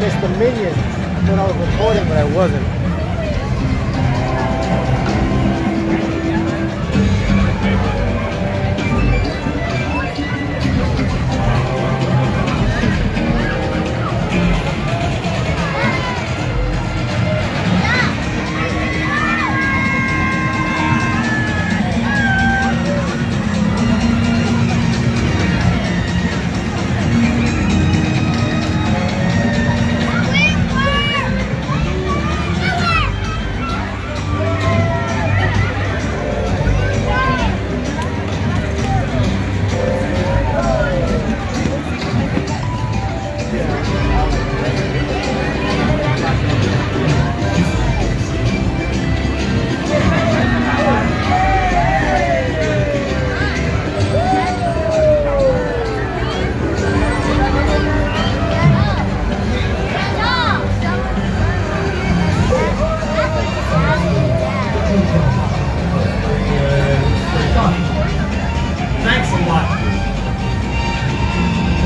missed the minion when I was recording, but I wasn't.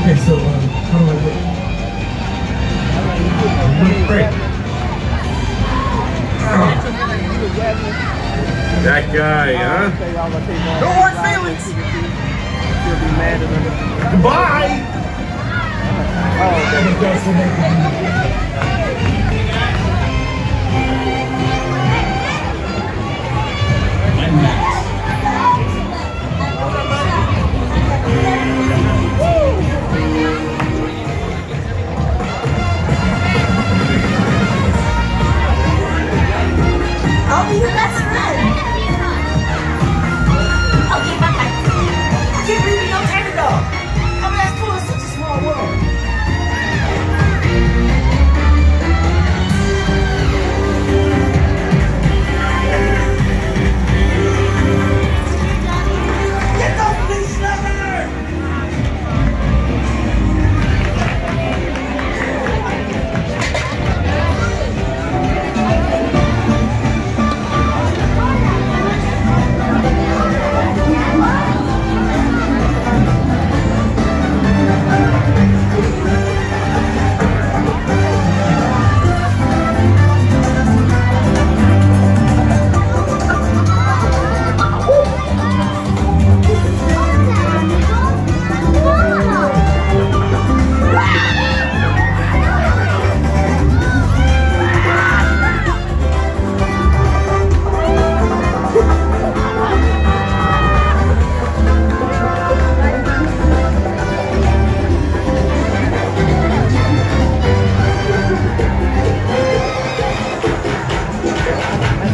Okay, so um, how do I look? Look great. That guy, huh? No hard feelings. You'll be mad at him. Goodbye. Oh, okay.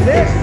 this.